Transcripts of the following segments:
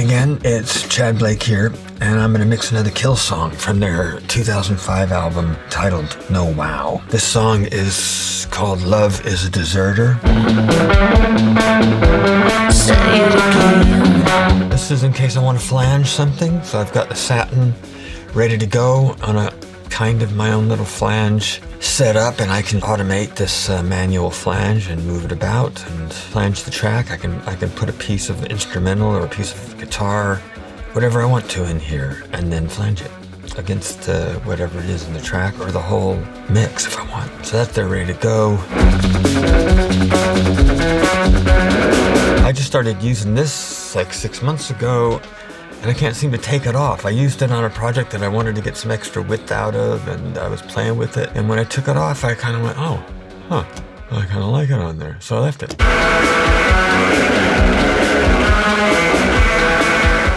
it's Tchad Blake here, and I'm going to mix another Kill song from their 2005 album titled No Wow. This song is called Love is a Deserter. This is in case I want to flange something, so I've got the satin ready to go on a kind of my own little flange set up and I can automate this uh, manual flange and move it about and flange the track. I can I can put a piece of instrumental or a piece of guitar, whatever I want to in here and then flange it against uh, whatever it is in the track or the whole mix if I want. So that they're ready to go. I just started using this like six months ago and I can't seem to take it off. I used it on a project that I wanted to get some extra width out of, and I was playing with it. And when I took it off, I kind of went, oh, huh, I kind of like it on there. So I left it.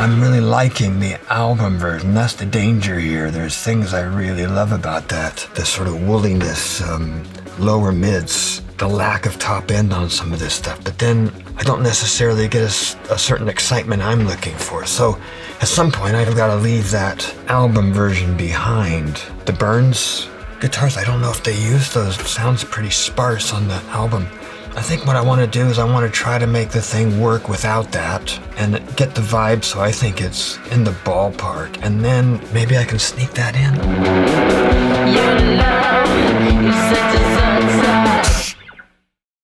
I'm really liking the album version. That's the danger here. There's things I really love about that. The sort of woolliness, um, lower mids, the lack of top end on some of this stuff. But then I don't necessarily get a, a, certain excitement I'm looking for. So at some point, I've got to leave that album version behind. The Burns guitars, I don't know if they use those. It sounds pretty sparse on the album. I think what I want to do is I want to try to make the thing work without that and get the vibe so I think it's in the ballpark. And then maybe I can sneak that in.